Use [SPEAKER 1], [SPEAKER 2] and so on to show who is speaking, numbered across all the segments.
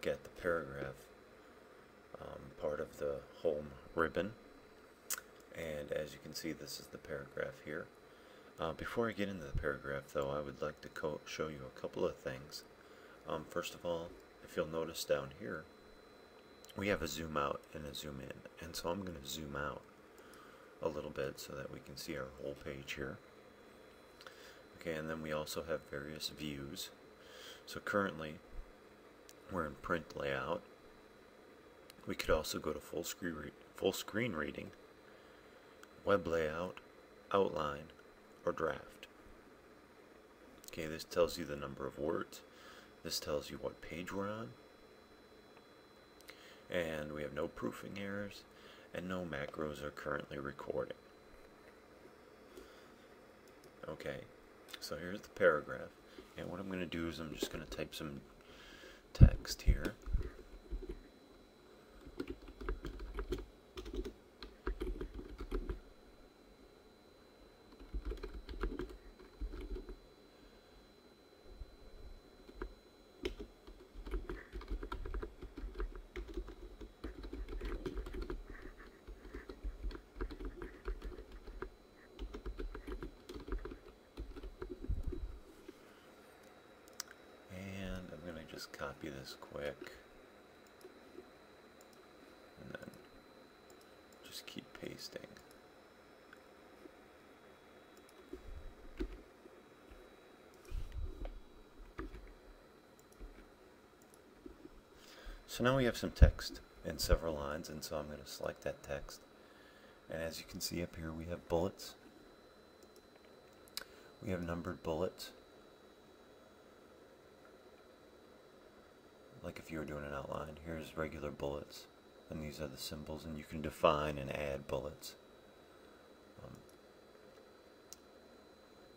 [SPEAKER 1] look at the paragraph um, part of the home ribbon. And as you can see, this is the paragraph here. Uh, before I get into the paragraph, though, I would like to show you a couple of things. Um, first of all, if you'll notice down here, we have a zoom out and a zoom in. And so I'm going to zoom out a little bit so that we can see our whole page here. Okay, and then we also have various views. So currently, we're in print layout. We could also go to full screen, full screen reading, web layout, outline, or draft. Okay, this tells you the number of words. This tells you what page we're on. And we have no proofing errors and no macros are currently recording. Okay, so here's the paragraph. And what I'm going to do is I'm just going to type some text here. Just copy this quick. And then just keep pasting. So now we have some text in several lines, and so I'm going to select that text. And as you can see up here, we have bullets. We have numbered bullets. Like if you were doing an outline, here's regular bullets, and these are the symbols, and you can define and add bullets. Um,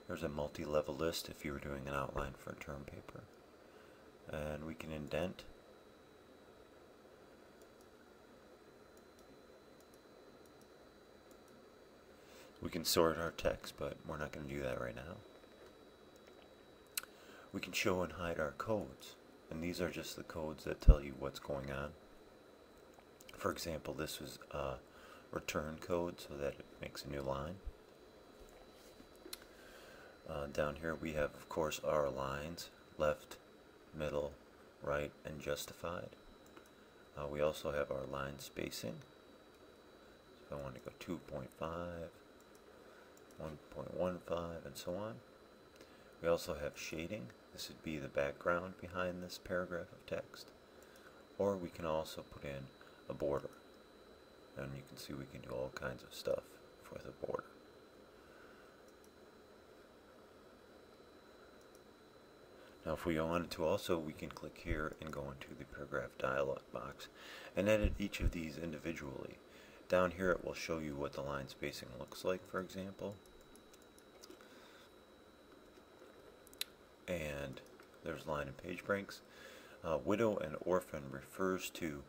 [SPEAKER 1] there's a multi-level list if you were doing an outline for a term paper. And we can indent. We can sort our text, but we're not going to do that right now. We can show and hide our codes and these are just the codes that tell you what's going on. For example, this was a return code so that it makes a new line. Uh, down here we have, of course, our lines, left, middle, right, and justified. Uh, we also have our line spacing. So I want to go 2.5, 1.15, and so on. We also have shading. This would be the background behind this paragraph of text. Or we can also put in a border. And you can see we can do all kinds of stuff for the border. Now if we wanted to also, we can click here and go into the paragraph dialog box and edit each of these individually. Down here it will show you what the line spacing looks like, for example. And there's line and page breaks. Uh, widow and orphan refers to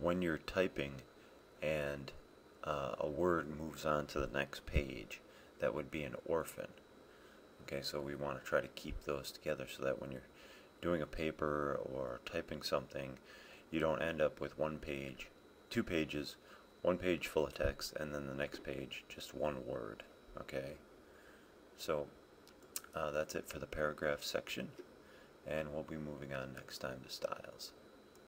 [SPEAKER 1] when you're typing and uh, a word moves on to the next page. That would be an orphan. Okay, so we want to try to keep those together so that when you're doing a paper or typing something, you don't end up with one page, two pages, one page full of text, and then the next page just one word. Okay, so uh, that's it for the paragraph section, and we'll be moving on next time to styles.